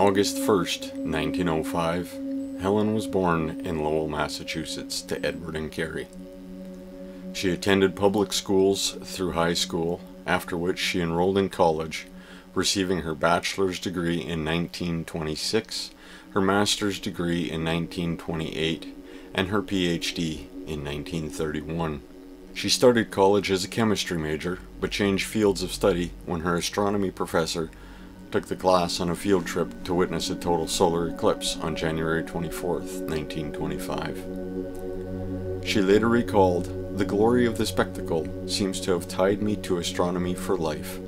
August 1st, 1905, Helen was born in Lowell, Massachusetts to Edward and Carrie. She attended public schools through high school, after which she enrolled in college, receiving her bachelor's degree in 1926, her master's degree in 1928, and her PhD in 1931. She started college as a chemistry major, but changed fields of study when her astronomy professor took the class on a field trip to witness a total solar eclipse on January 24, 1925. She later recalled, The glory of the spectacle seems to have tied me to astronomy for life,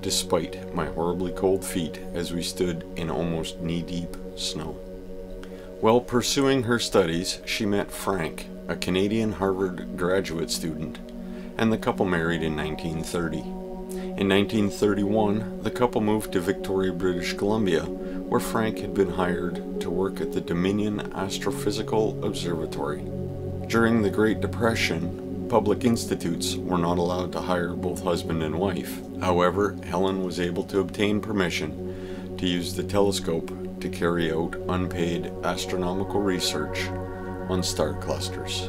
despite my horribly cold feet as we stood in almost knee-deep snow. While pursuing her studies, she met Frank, a Canadian Harvard graduate student, and the couple married in 1930. In 1931, the couple moved to Victoria, British Columbia, where Frank had been hired to work at the Dominion Astrophysical Observatory. During the Great Depression, public institutes were not allowed to hire both husband and wife. However, Helen was able to obtain permission to use the telescope to carry out unpaid astronomical research on star clusters.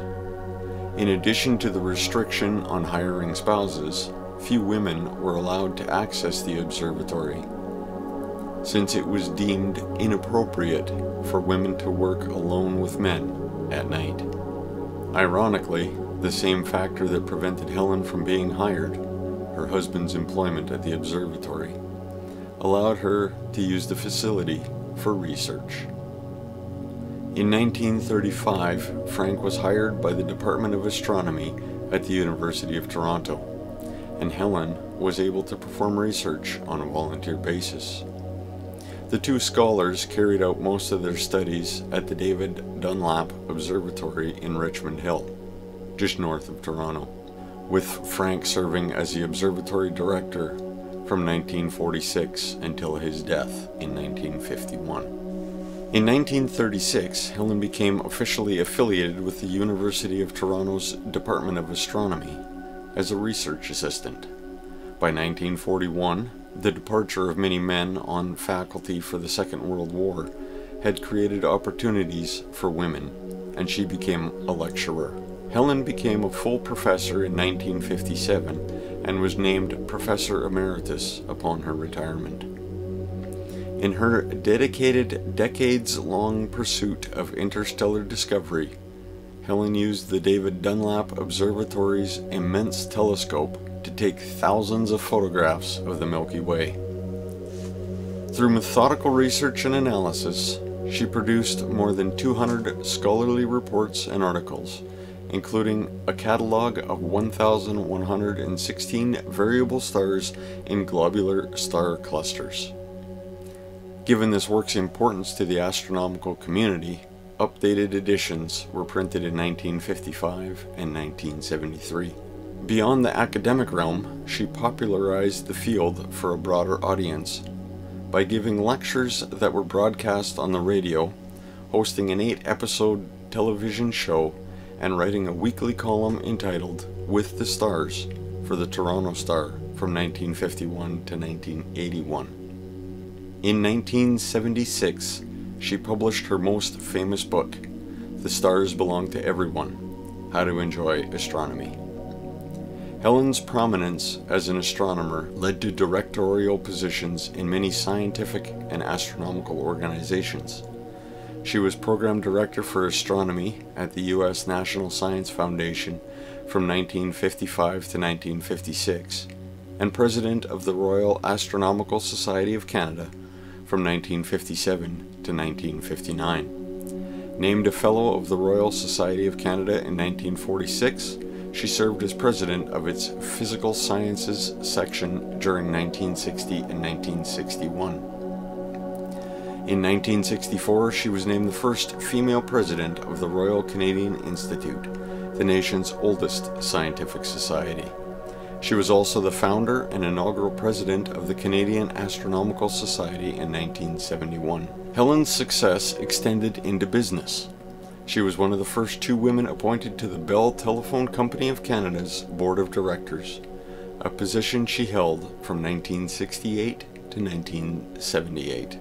In addition to the restriction on hiring spouses, few women were allowed to access the observatory, since it was deemed inappropriate for women to work alone with men at night. Ironically, the same factor that prevented Helen from being hired, her husband's employment at the observatory, allowed her to use the facility for research. In 1935, Frank was hired by the Department of Astronomy at the University of Toronto, and Helen was able to perform research on a volunteer basis. The two scholars carried out most of their studies at the David Dunlap Observatory in Richmond Hill, just north of Toronto, with Frank serving as the observatory director from 1946 until his death in 1951. In 1936, Helen became officially affiliated with the University of Toronto's Department of Astronomy as a research assistant. By 1941, the departure of many men on faculty for the Second World War had created opportunities for women, and she became a lecturer. Helen became a full professor in 1957 and was named Professor Emeritus upon her retirement. In her dedicated, decades long pursuit of interstellar discovery, Helen used the David Dunlap Observatory's immense telescope to take thousands of photographs of the Milky Way. Through methodical research and analysis, she produced more than 200 scholarly reports and articles, including a catalog of 1,116 variable stars in globular star clusters. Given this work's importance to the astronomical community, updated editions were printed in 1955 and 1973. Beyond the academic realm, she popularized the field for a broader audience by giving lectures that were broadcast on the radio, hosting an eight episode television show, and writing a weekly column entitled With the Stars for the Toronto Star from 1951 to 1981. In 1976, she published her most famous book, The Stars Belong to Everyone How to Enjoy Astronomy. Helen's prominence as an astronomer led to directorial positions in many scientific and astronomical organizations. She was program director for astronomy at the U.S. National Science Foundation from 1955 to 1956 and president of the Royal Astronomical Society of Canada from 1957 to 1959. Named a Fellow of the Royal Society of Canada in 1946, she served as president of its Physical Sciences section during 1960 and 1961. In 1964, she was named the first female president of the Royal Canadian Institute, the nation's oldest scientific society. She was also the founder and inaugural president of the Canadian Astronomical Society in 1971. Helen's success extended into business. She was one of the first two women appointed to the Bell Telephone Company of Canada's Board of Directors, a position she held from 1968 to 1978.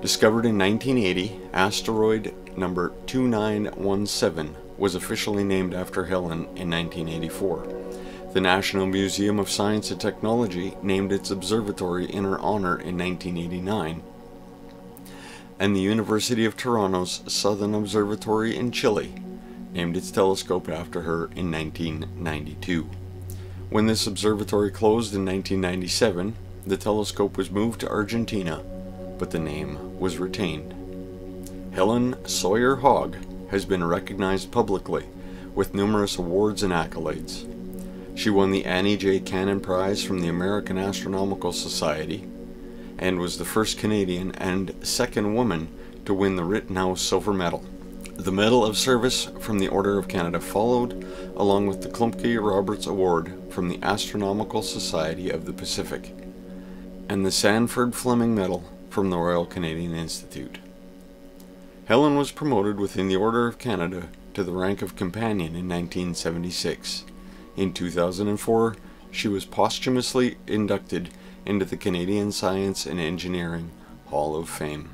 Discovered in 1980, asteroid number 2917 was officially named after Helen in 1984. The National Museum of Science and Technology named its observatory in her honor in 1989, and the University of Toronto's Southern Observatory in Chile named its telescope after her in 1992. When this observatory closed in 1997, the telescope was moved to Argentina, but the name was retained. Helen Sawyer Hogg has been recognized publicly with numerous awards and accolades. She won the Annie J. Cannon Prize from the American Astronomical Society and was the first Canadian and second woman to win the Rittenhouse Silver Medal. The Medal of Service from the Order of Canada followed, along with the Klumpke Roberts Award from the Astronomical Society of the Pacific, and the Sandford Fleming Medal from the Royal Canadian Institute. Helen was promoted within the Order of Canada to the rank of Companion in 1976. In 2004, she was posthumously inducted into the Canadian Science and Engineering Hall of Fame.